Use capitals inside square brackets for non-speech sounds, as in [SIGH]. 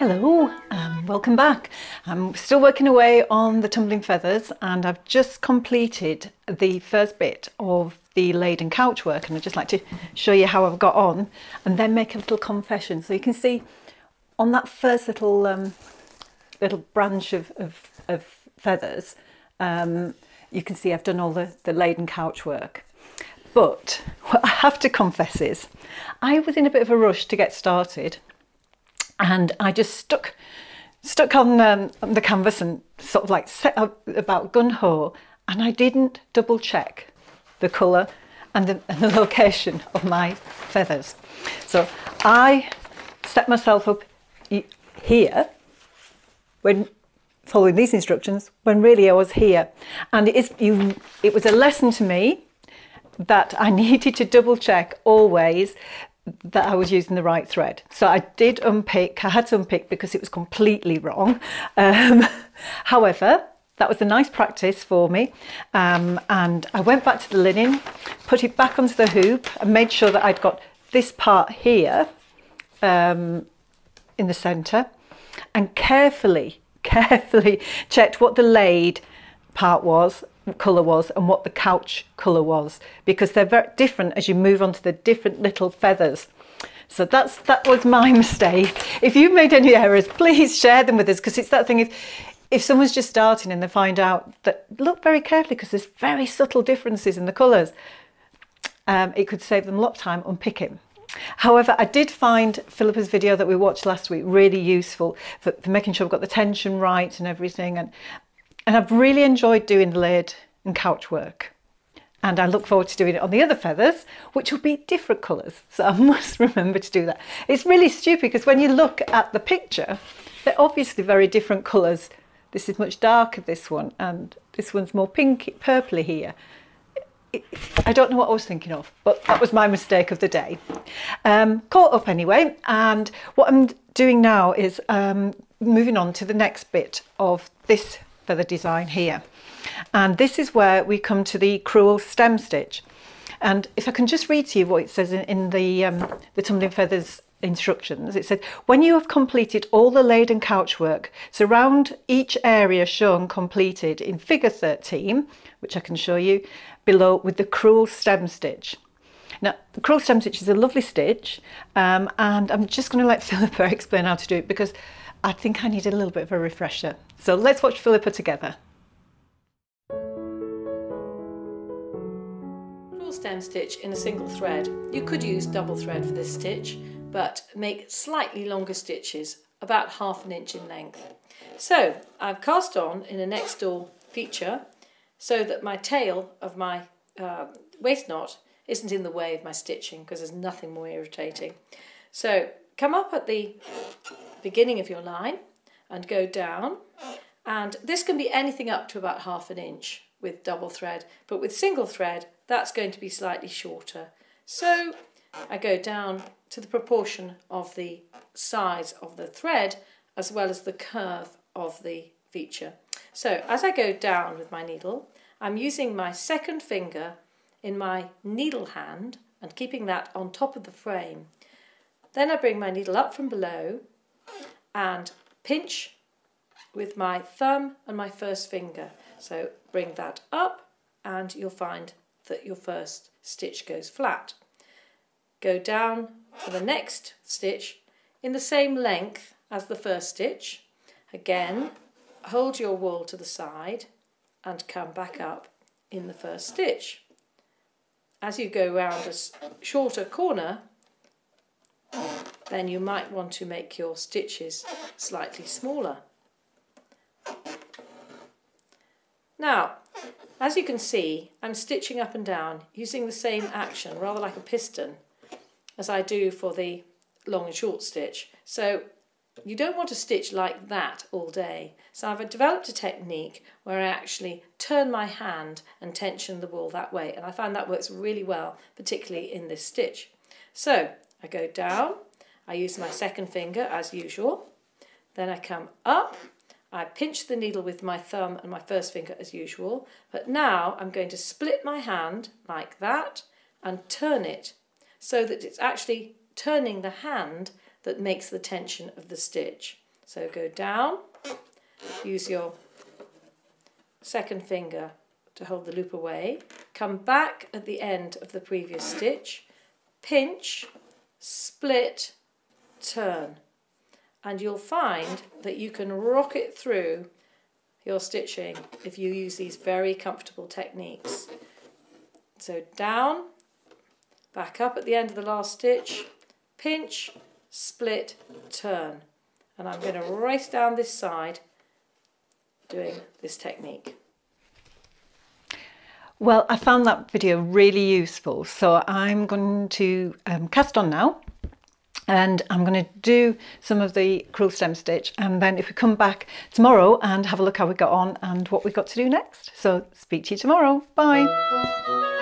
Hello, um, welcome back. I'm still working away on the tumbling feathers and I've just completed the first bit of the laid and couch work and I'd just like to show you how I've got on and then make a little confession. So you can see on that first little um, little branch of, of, of feathers, um, you can see I've done all the, the laid and couch work. But [LAUGHS] what I have to confess is I was in a bit of a rush to get started and I just stuck stuck on, um, on the canvas and sort of like set up about gun ho and I didn't double check the colour and the, and the [LAUGHS] location of my feathers. So I set myself up here when following these instructions when really I was here and it is you it was a lesson to me that I [LAUGHS] needed to double check always that I was using the right thread. So I did unpick, I had to unpick because it was completely wrong. Um, [LAUGHS] however, that was a nice practice for me. Um, and I went back to the linen, put it back onto the hoop and made sure that I'd got this part here um, in the centre and carefully, [LAUGHS] carefully checked what the laid part was colour was and what the couch colour was because they're very different as you move on to the different little feathers. So that's that was my [LAUGHS] mistake. If you've made any errors, please share them with us because it's that thing if if someone's just starting and they find out that look very carefully because there's very subtle differences in the colours, um, it could save them a lot of time unpicking. However, I did find Phillipa's video that we watched last week really useful for, for making sure I've got the tension right and everything. And and I've really enjoyed doing the laid and couch work. And I look forward to doing it on the other feathers, which will be different colours. So I [LAUGHS] must remember to do that. It's really stupid because when you look at the picture, they're obviously very different colours. This is much darker, this one, and this one's more pinky, purpley here. I don't know what I was thinking of, but that was my mistake of the day. Um, caught up anyway, and what I'm doing now is um, moving on to the next bit of this for the design here. And this is where we come to the crewel stem stitch. And if I can just read to you what it says in, in the, um, the tumbling feathers instructions, it said, when you have completed all the laid and couch work, surround each area shown completed in figure 13, which I can show you below with the crewel stem stitch. Now, the crewel stem stitch is a lovely stitch, um, and I'm just going to let [LAUGHS] Phillipa explain how to do it because I think I need a little bit of a refresher. So let's watch Phillipa together. Crewel stem stitch in a single thread. You could use double thread for this stitch, but make slightly longer stitches, about half an inch in length. So I've cast on in a next door feature so that my tail of my uh, waste knot isn't in the way of my stitching because there's nothing more irritating. So come up at the beginning of your line and go down. And this can be anything up to about half an inch with double thread, but with single thread, that's going to be slightly shorter. So I go down to the proportion of the size of the thread as well as the curve of the feature. So as I go down with my needle, I'm using my second finger in my needle hand and keeping that on top of the frame. Then I bring my needle up from below and pinch with my thumb and my first finger. So bring that up and you'll find that your first stitch goes flat. Go down for the next stitch in the same length as the first stitch. Again, hold your wool to the side and come back up in the first stitch. As you go round a shorter corner, then you might want to make your stitches slightly smaller. Now, as you can see, I'm stitching up and down using the same action, rather like a piston, as I do for the long and short stitch. So you don't want to stitch like that all day. So I've developed a technique where I actually turn my hand and tension the wool that way. And I find that works really well, particularly in this stitch. So I go down, I use my second finger as usual. Then I come up, I pinch the needle with my thumb and my first finger as usual. But now I'm going to split my hand like that and turn it so that it's actually turning the hand that makes the tension of the stitch. So go down, use your second finger to hold the loop away, come back at the end of the previous stitch, pinch, split, turn. And you'll find that you can rock it through your stitching if you use these very comfortable techniques. So down, back up at the end of the last stitch, pinch, split, turn. And I'm going to race down this side doing this technique. Well, I found that video really useful, so I'm going to um, cast on now and I'm going to do some of the crewel stem stitch and then if we come back tomorrow and have a look how we got on and what we've got to do next. So speak to you tomorrow. Bye.